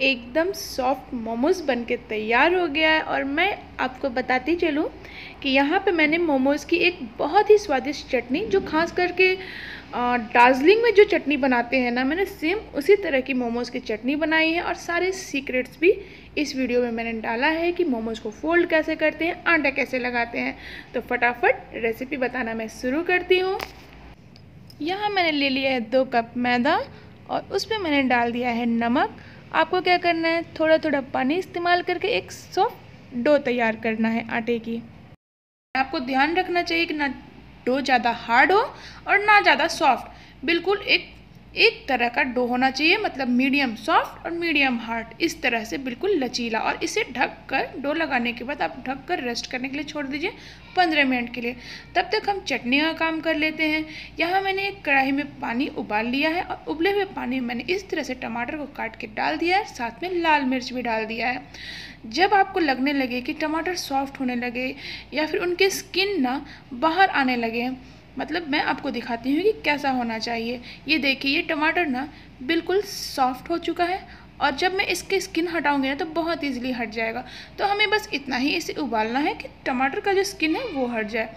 एकदम सॉफ्ट मोमोज़ बन के तैयार हो गया है और मैं आपको बताती चलूँ कि यहाँ पे मैंने मोमोज़ की एक बहुत ही स्वादिष्ट चटनी, जो खास करके दार्जिलिंग में जो चटनी बनाते हैं ना, मैंने सेम उसी तरह की मोमोज़ की चटनी बनाई है और सारे सीक्रेट्स भी इस वीडियो में मैंने डाला है कि मोमोज़ को फोल्ड कैसे करते हैं, आटा कैसे लगाते हैं। तो फटाफट रेसिपी बताना मैं शुरू करती हूँ। यहाँ मैंने ले लिया है दो कप मैदा और उसमें मैंने डाल दिया है नमक। आपको क्या करना है? थोड़ा थोड़ा पानी इस्तेमाल करके एक सॉफ्ट डो तैयार करना है आटे की। आपको ध्यान रखना चाहिए कि ना डो ज़्यादा हार्ड हो और ना ज़्यादा सॉफ्ट बिल्कुल एक एक तरह का डो होना चाहिए मतलब मीडियम सॉफ्ट और मीडियम हार्ड इस तरह से बिल्कुल लचीला। और इसे ढक कर, डो लगाने के बाद आप ढक कर रेस्ट करने के लिए छोड़ दीजिए पंद्रह मिनट के लिए। तब तक हम चटनी का काम कर लेते हैं। यहाँ मैंने एक कढ़ाई में पानी उबाल लिया है और उबले हुए पानी में मैंने इस तरह से टमाटर को काट के डाल दिया है, साथ में लाल मिर्च भी डाल दिया है। जब आपको लगने लगे कि टमाटर सॉफ्ट होने लगे या फिर उनके स्किन ना बाहर आने लगे मतलब मैं आपको दिखाती हूँ कि कैसा होना चाहिए। ये देखिए, ये टमाटर ना बिल्कुल सॉफ्ट हो चुका है और जब मैं इसके स्किन हटाऊँगी ना तो बहुत इजीली हट जाएगा। तो हमें बस इतना ही इसे उबालना है कि टमाटर का जो स्किन है, वो हट जाए।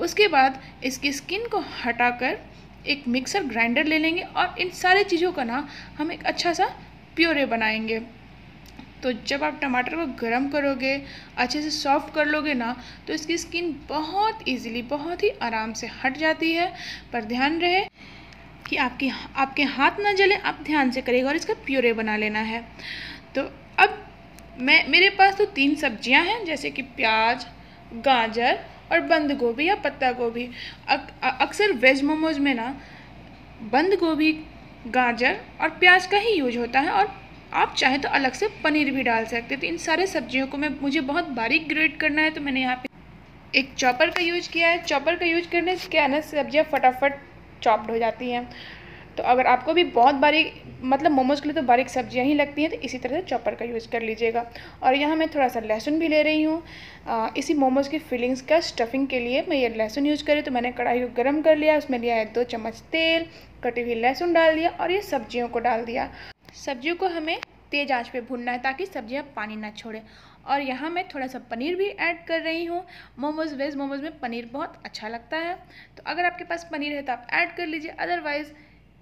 उसके बाद इसकी स्किन को हटाकर एक मिक्सर, ग्राइंडर ले लेंगे और इन सारे चीज़ों का ना हम एक अच्छा सा प्योरे बनाएँगे। तो जब आप टमाटर को गर्म करोगे, अच्छे से सॉफ्ट कर लोगे ना तो इसकी स्किन बहुत ईजिली बहुत ही आराम से हट जाती है। पर ध्यान रहे कि आपकी, आपके हाथ ना जले, आप ध्यान से करिएगा और इसका प्योरे बना लेना है। तो अब मैं, मेरे पास तो तीन सब्ज़ियाँ हैं, जैसे कि प्याज, गाजर और बंद गोभी या पत्ता गोभी। अक्सर वेज मोमोज में ना, बंद गोभी, गाजर और प्याज का ही यूज़ होता है और आप चाहें तो अलग से पनीर भी डाल सकते तो इन सारे सब्जियों को मैं, मुझे बहुत बारीक ग्रेड करना है तो मैंने यहाँ पे एक चॉपर का यूज़ किया है। चॉपर का यूज़ करने से क्या है ना, सब्ज़ियाँ फटाफट चॉप्ड हो जाती हैं। तो अगर आपको भी बहुत बारीक मतलब मोमोज़ के लिए तो बारीक सब्ज़ियाँ ही लगती हैं तो इसी तरह से चॉपर का यूज़ कर लीजिएगा। और यहाँ मैं थोड़ा सा लहसुन भी ले रही हूँ। इसी मोमोज़ की फिलिंग्स का स्टफिंग के लिए मैं ये लहसुन यूज़ करी। तो मैंने कढ़ाई को गर्म कर लिया, उसमें लिया है दो चम्मच तेल, कटी हुई लहसुन डाल दिया और ये सब्जियों को डाल दिया। सब्जियों को हमें तेज़ आँच पे भूनना है ताकि सब्ज़ियाँ पानी ना छोड़े। और यहाँ मैं थोड़ा सा पनीर भी ऐड कर रही हूँ। मोमोज़, वेज मोमोज़ में पनीर बहुत अच्छा लगता है। तो अगर आपके पास पनीर है तो आप ऐड कर लीजिए अदरवाइज़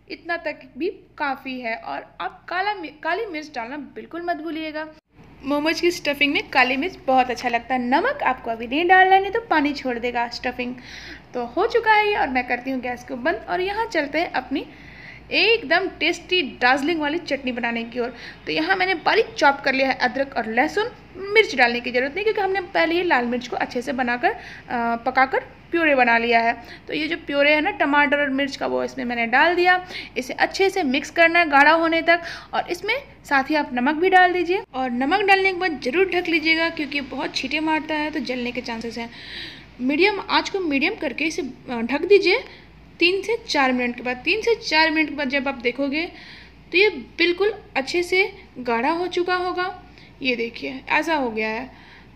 इतना तक भी काफ़ी है। और आप काला काली मिर्च डालना बिल्कुल मत भूलिएगा। मोमोज की स्टफिंग में काली मिर्च बहुत अच्छा लगता है। नमक आपको अभी नहीं डालना है, नहीं तो पानी छोड़ देगा स्टफिंग तो हो चुका है ये और मैं करती हूँ गैस को बंद। और यहाँ चलते हैं अपनी एकदम टेस्टी डार्जिलिंग वाली चटनी बनाने की ओर। तो यहाँ मैंने बारीक चॉप कर लिया है अदरक और लहसुन, मिर्च डालने की ज़रूरत नहीं, क्योंकि हमने पहले ही लाल मिर्च को अच्छे से बनाकर पकाकर प्योरे बना लिया है। तो ये जो प्योरे है ना, टमाटर और मिर्च का, वो इसमें मैंने डाल दिया। इसे अच्छे से मिक्स करना है गाढ़ा होने तक और इसमें साथ ही आप नमक भी डाल दीजिए। और नमक डालने के बाद ज़रूर ढक लीजिएगा, क्योंकि बहुत छीटे मारता है तो जलने के चांसेस हैं। मीडियम, आज को मीडियम करके इसे ढक दीजिए। तीन से चार मिनट के बाद, तीन से चार मिनट के बाद जब आप देखोगे तो ये बिल्कुल अच्छे से गाढ़ा हो चुका होगा। ये देखिए, ऐसा हो गया है।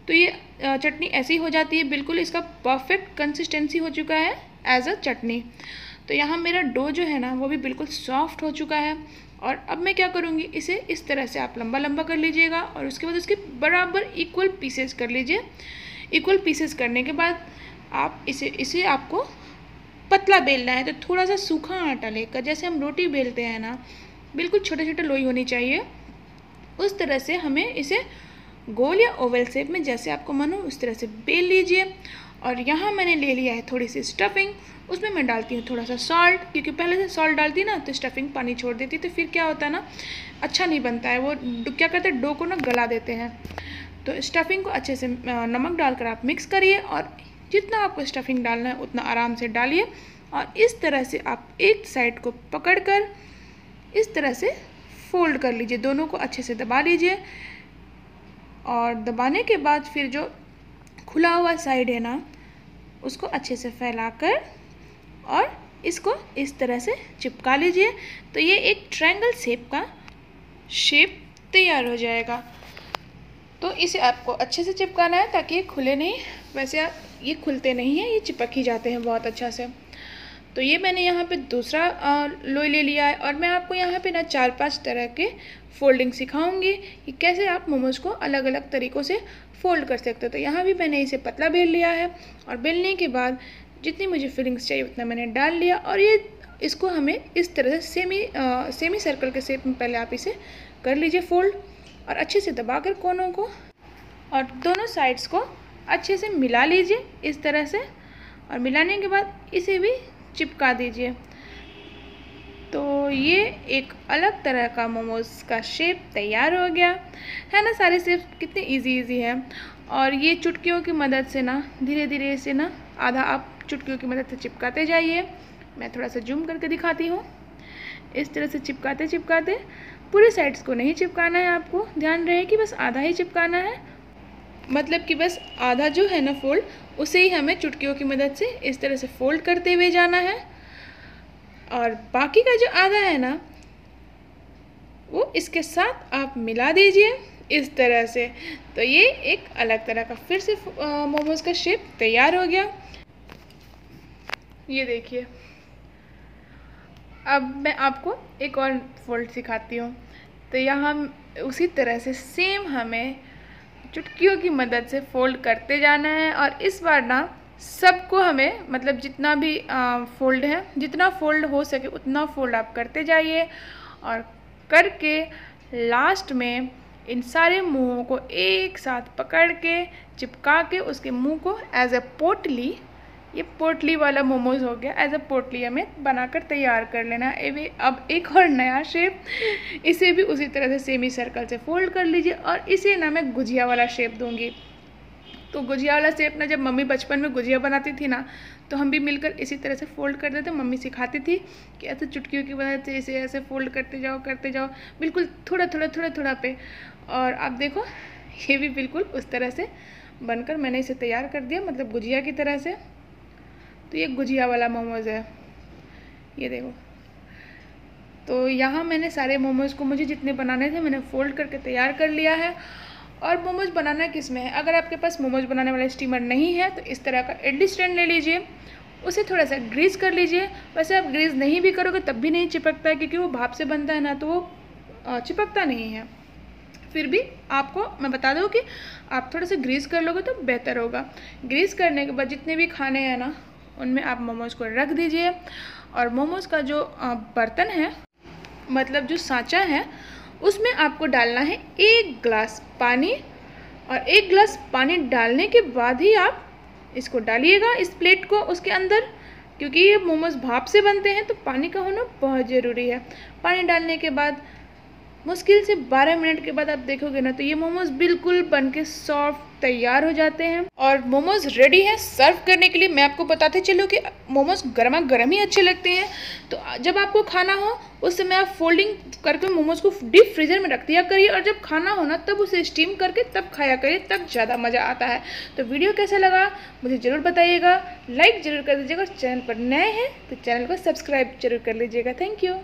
तो ये चटनी ऐसी हो जाती है, बिल्कुल इसका परफेक्ट कंसिस्टेंसी हो चुका है एज अ चटनी। तो यहाँ मेरा डो जो है ना, वो भी बिल्कुल सॉफ्ट हो चुका है। और अब मैं क्या करूँगी, इसे इस तरह से आप लंबा लंबा कर लीजिएगा और उसके बाद उसके बराबर इक्वल पीसेस कर लीजिए। इक्वल पीसेस करने के बाद आप इसे इसे आपको पतला बेलना है तो थोड़ा सा सूखा आटा लेकर, जैसे हम रोटी बेलते हैं ना, बिल्कुल छोटे छोटे लोई होनी चाहिए। उस तरह से हमें इसे गोल या ओवल शेप में, जैसे आपको मन हो, उस तरह से बेल लीजिए। और यहाँ मैंने ले लिया है थोड़ी सी स्टफिंग उसमें मैं डालती हूँ थोड़ा सा सॉल्ट क्योंकि पहले से सॉल्ट डालती ना तो स्टफिंग पानी छोड़ देती तो फिर क्या होता है ना अच्छा नहीं बनता है। वो क्या करते हैं, डो को ना गला देते हैं। तो स्टफिंग को अच्छे से नमक डालकर आप मिक्स करिए और जितना आपको स्टफिंग डालना है, उतना आराम से डालिए। और इस तरह से आप एक साइड को पकड़कर इस तरह से फोल्ड कर लीजिए। दोनों को अच्छे से दबा लीजिए। और दबाने के बाद फिर जो खुला हुआ साइड है ना, उसको अच्छे से फैलाकर और इसको इस तरह से चिपका लीजिए। तो ये एक ट्रायंगल शेप का शेप तैयार हो जाएगा। तो इसे आपको अच्छे से चिपकाना है ताकि खुले नहीं, वैसे ये खुलते नहीं हैं ये चिपक ही जाते हैं बहुत अच्छा से। तो ये मैंने यहाँ पे दूसरा लोई ले लिया है और मैं आपको यहाँ पे ना चार पाँच तरह के फोल्डिंग सिखाऊँगी कि कैसे आप मोमोज़ को अलग अलग तरीक़ों से फ़ोल्ड कर सकते हो। तो यहाँ भी मैंने इसे पतला बेल लिया है और बेलने के बाद जितनी मुझे फिलिंग्स चाहिए उतना मैंने डाल लिया और ये इसको हमें इस तरह से सेमी आ, सेमी सर्कल के शेप में पहले आप इसे कर लीजिए फोल्ड और अच्छे से दबाकर कोनों को और दोनों साइड्स को अच्छे से मिला लीजिए इस तरह से और मिलाने के बाद इसे भी चिपका दीजिए। तो ये एक अलग तरह का मोमोज़ का शेप तैयार हो गया। है ना, सारे शेप कितने इजी इजी हैं। और ये चुटकियों की मदद से ना धीरे धीरे से ना, आधा आप चुटकियों की मदद से चिपकाते जाइए। मैं थोड़ा सा जूम करके दिखाती हूँ। इस तरह से चिपकाते चिपकाते पूरे साइड्स को नहीं चिपकाना है आपको। ध्यान रहे कि बस आधा ही चिपकाना है। मतलब कि बस आधा जो है ना फोल्ड उसे ही हमें चुटकियों की मदद से इस तरह से फोल्ड करते हुए जाना है। और बाकी का जो आधा है ना, वो इसके साथ आप मिला दीजिए इस तरह से। तो ये एक अलग तरह का फिर से मोमोज़ का शेप तैयार हो गया। ये देखिए। अब मैं आपको एक और फोल्ड सिखाती हूँ। तो यहाँ उसी तरह से सेम हमें चुटकियों की मदद से फोल्ड करते जाना है और इस बार ना सबको हमें मतलब जितना भी फोल्ड है, जितना फोल्ड हो सके उतना फोल्ड आप करते जाइए और करके लास्ट में इन सारे मुँहों को एक साथ पकड़ के, चिपका के उसके मुँह को एज ए पोटली ये पोटली वाला मोमोज हो गया। एज अ पोटली हमें बनाकर तैयार कर लेना है। अब एक और नया शेप इसे भी उसी तरह से सेमी सर्कल से फोल्ड कर लीजिए और इसे ना मैं गुजिया वाला शेप दूँगी। तो गुजिया वाला शेप ना जब मम्मी बचपन में गुजिया बनाती थी ना तो हम भी मिलकर इसी तरह से फोल्ड कर देते मम्मी सिखाती थी कि ऐसे चुटकियों की वजह से इसे ऐसे फोल्ड करते जाओ करते जाओ। बिल्कुल थोड़ा थोड़ा थोड़ा थोड़ा पे। और आप देखो, ये भी बिल्कुल उस तरह से बनकर मैंने इसे तैयार कर दिया मतलब गुजिया की तरह से। तो ये गुजिया वाला मोमोज़ है। ये देखो। तो यहाँ मैंने सारे मोमोज़ को मुझे जितने बनाने थे मैंने फ़ोल्ड करके तैयार कर लिया है। और मोमोज़ बनाना किसमें है? अगर आपके पास मोमोज़ बनाने वाला स्टीमर नहीं है तो इस तरह का इडली स्टैंड ले लीजिए। उसे थोड़ा सा ग्रीस कर लीजिए। वैसे आप ग्रीस नहीं भी करोगे तब भी नहीं चिपकता है क्योंकि वो भाप से बनता है ना तो वो चिपकता नहीं है। फिर भी आपको, मैं बता दूँ कि आप थोड़ा सा ग्रीस कर लोगे तो बेहतर होगा। ग्रीस करने के बाद जितने भी खाने हैं ना उनमें आप मोमोज़ को रख दीजिए। और मोमोज़ का जो बर्तन है मतलब जो सांचा है, उसमें आपको डालना है एक ग्लास पानी। और एक ग्लास पानी डालने के बाद ही आप इसको डालिएगा इस प्लेट को उसके अंदर, क्योंकि ये मोमोज़ भाप से बनते हैं तो पानी का होना बहुत ज़रूरी है। पानी डालने के बाद मुश्किल से 12 मिनट के बाद आप देखोगे ना तो ये मोमोज बिल्कुल बन के सॉफ्ट तैयार हो जाते हैं। और मोमोज रेडी हैं सर्व करने के लिए। मैं आपको बताते चलूँ कि मोमोज गर्मा गर्म ही अच्छे लगते हैं। तो जब आपको खाना हो, उस समय आप फोल्डिंग करके मोमोज को डीप फ्रीजर में रख दिया करिए। और जब खाना हो ना, तब उसे स्टीम करके तब खाया करिए, तब ज़्यादा मज़ा आता है। तो वीडियो कैसा लगा, मुझे ज़रूर बताइएगा। लाइक ज़रूर कर दीजिएगा और चैनल पर नए हैं तो चैनल को सब्सक्राइब ज़रूर कर लीजिएगा। Thank you